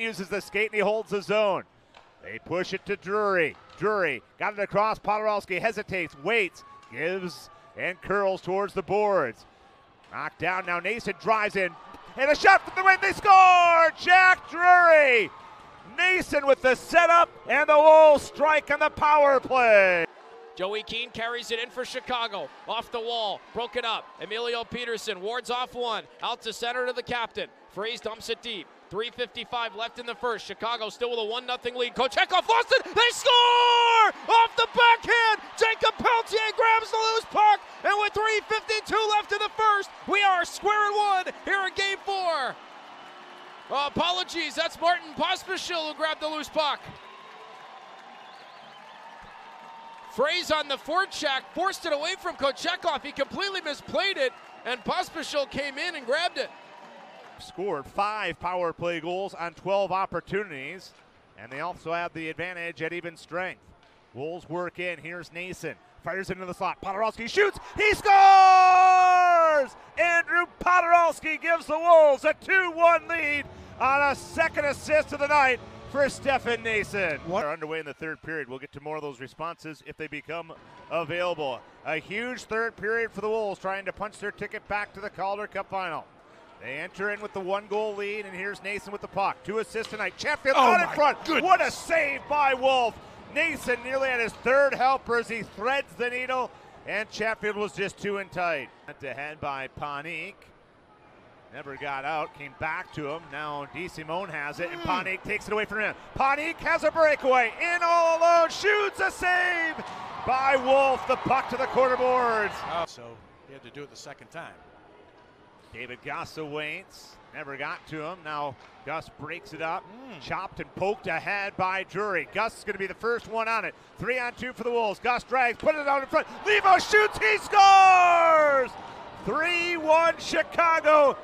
uses the skate and he holds the zone. They push it to Drury. Drury got it across. Poturalski hesitates, waits, gives, and curls towards the boards. Knocked down now. Noesen drives in. And a shot from the wing. They score! Jack Drury! Noesen with the setup and the Wolves strike on the power play. Joey Keane carries it in for Chicago. Off the wall, broken up. Emilio Pettersen wards off one. Out to center to the captain. Froese dumps it deep. 3.55 left in the first. Chicago still with a 1 0 lead. Kochetkov lost it. They score! Off the backhand. Jakob Pelletier grabs the loose puck. And with 3.52 left in the first, we are square and one here in game four. Uh, apologies, that's Martin Pospisil who grabbed the loose puck. Froese on the forecheck, forced it away from Kochetkov. He completely misplayed it, and Pospisil came in and grabbed it. Scored five power play goals on 12 opportunities, and they also have the advantage at even strength. Wolves work in. Here's Noesen. Fires into the slot. Poturalski shoots. He scores! Andrew Poturalski gives the Wolves a 2 1 lead on a second assist of the night for Stefan Noesen. What? Are underway in the third period. We'll get to more of those responses if they become available. A huge third period for the Wolves trying to punch their ticket back to the Calder Cup final. They enter in with the one goal lead, and here's Noesen with the puck. Two assists tonight. Chatfield oh out in front. Goodness. What a save by Wolf. Noesen nearly at his third helper as he threads the needle, and Chatfield was just too in tight. To head by Panik. Never got out, came back to him. Now DeSimone has it, and Panik takes it away from him. Panik has a breakaway, in all alone, shoots a save by Wolf. The puck to the corner boards. Oh, so he had to do it the second time. David Gossa waits. Never got to him. Now Gust breaks it up. Mm. Chopped and poked ahead by Drury. Gust is going to be the first one on it. Three on two for the Wolves. Gust drags, put it out in front. Leivo shoots, he scores! 3 1 Chicago.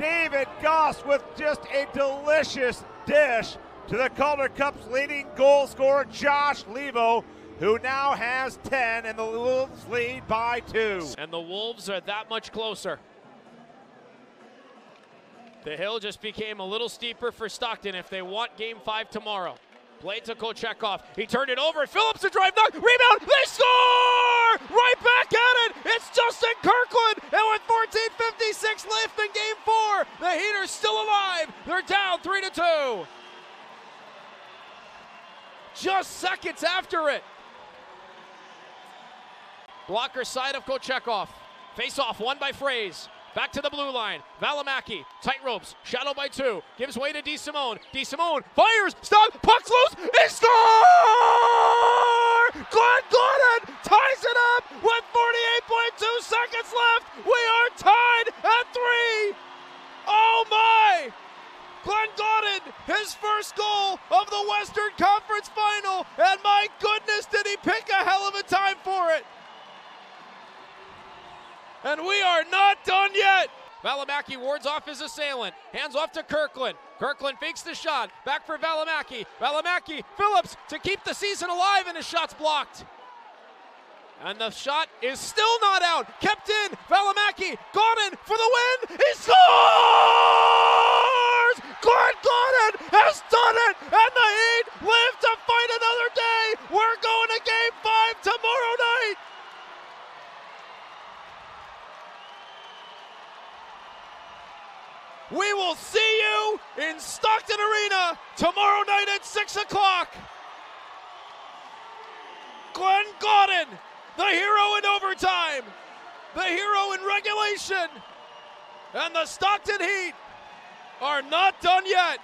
David Gust with just a delicious dish to the Calder Cup's leading goal scorer, Josh Leivo, who now has 10, and the Wolves lead by two. And the Wolves are that much closer. The hill just became a little steeper for Stockton if they want game five tomorrow. Play to Kochetkov. He turned it over. Phillips to drive knock. Rebound. They score! Right back at it. It's Justin Kirkland. And with 14.56 left in game four, the Heaters still alive. They're down 3 to 2. Just seconds after it. Blocker side of Kochetkov. Face off, one by Froese. Back to the blue line. Valimaki, tight ropes, shadow by two. Gives way to DeSimone. DeSimone fires, stop, puck's loose, he score! Glenn Gawdin ties it up with 48.2 seconds left. We are tied at three. Oh my! Glenn Gawdin, his first goal of the Western Conference Final, and my goodness, did he pick a hell of a time for it! And we are not done yet. Valimaki wards off his assailant. Hands off to Kirkland. Kirkland fakes the shot. Back for Valimaki. Valimaki, Phillips to keep the season alive, and his shot's blocked. And the shot is still not out. Kept in. Valimaki, Gawdin for the win. He scores! Glenn Gawdin has done it, and the Heat live to fight another day. We're going to game five tomorrow night. We will see you in Stockton Arena tomorrow night at 6 o'clock. Glenn Gawdin, the hero in overtime, the hero in regulation, and the Stockton Heat are not done yet.